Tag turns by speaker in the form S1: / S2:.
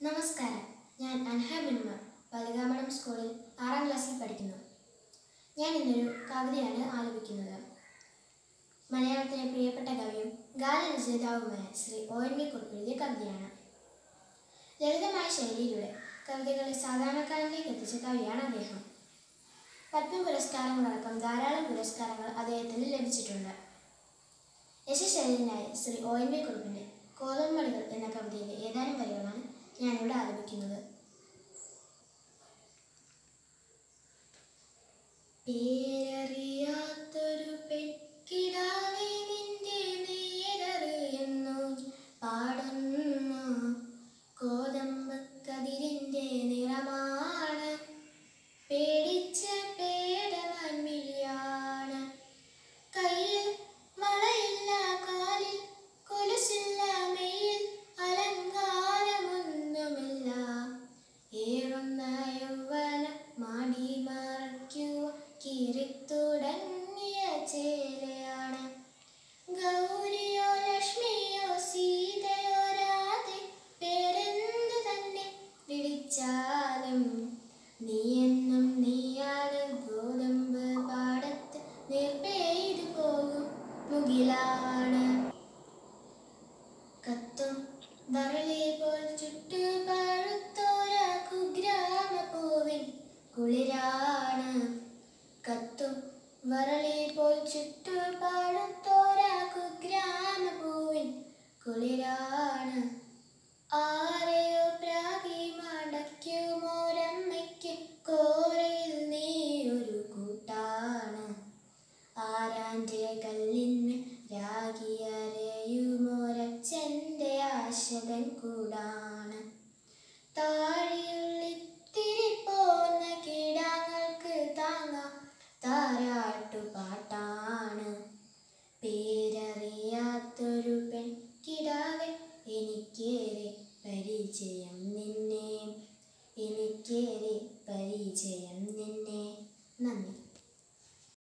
S1: നമസ്കാരം. ഞാൻ അൻഹ പലകാമണം സ്കൂളിൽ ആറാം ക്ലാസ്സിൽ പഠിക്കുന്നു. ഞാൻ ഇന്നൊരു കവിതയാണ് ആലപിക്കുന്നത്. മലയാളത്തിലെ പ്രിയപ്പെട്ട കവിയും ഗാനരചയിതാവുമായ Shri O N V Kurup കവിതയാണ്. ലളിതമായ ശൈലിയിലൂടെ കവിതകളെ സാധാരണക്കാരനിലേക്ക് എത്തിച്ച കവിയാണ് അദ്ദേഹം. പത്മ പുരസ്കാരങ്ങളടക്കം ധാരാളം പുരസ്കാരങ്ങൾ അദ്ദേഹത്തിന് ലഭിച്ചിട്ടുണ്ട്. യശശൈലിനായ ശ്രീ ഒ എൻ വി കുറുപ്പിന്റെ കോതമണികൾ എന്ന കവിതയിലെ ഏതാനും വരികളാണ് ഞാനിവിടെ ആരംഭിക്കുന്നത്. പേരറിയാത്തൊരു യൗവന മാടി മറയ്ക്കുക കീറിത്തുടങ്ങിയ ചേലയാണ്. ഗൗരിയോ ലക്ഷ്മിയോ സീതയോ രാധെ പേരെന്ത് തന്നെ വിളിച്ചാലും? നീ എന്നും നീയാണ് ഗോതമ്പ് പാടത്ത് നിർപ്പെയ്തു പോകും മുകിലാണ്. കത്തും വരളി കുളിരാണ് കത്തും വരളി പോൽ ചുട്ടു പഴുത്തോര കുഗ്രാമപ്പൂവിൻ കുളിരാണ്. ആരെയോ പ്രാഗി മടക്കുമോരമ്മയ്ക്ക് കോരയിൽ നീ ഒരു കൂട്ടാണ്. ആരാന്റെ കല്ലിന്മേൽ രാഗിയരയുമൊരച്ഛന്റെ ആശകൻ കൂടാണ്. താഴിയുള്ളിത്തിരി പരിചയം നിന്നെ. എനിക്കേറെ പരിചയം നിന്നെ. നന്ദി.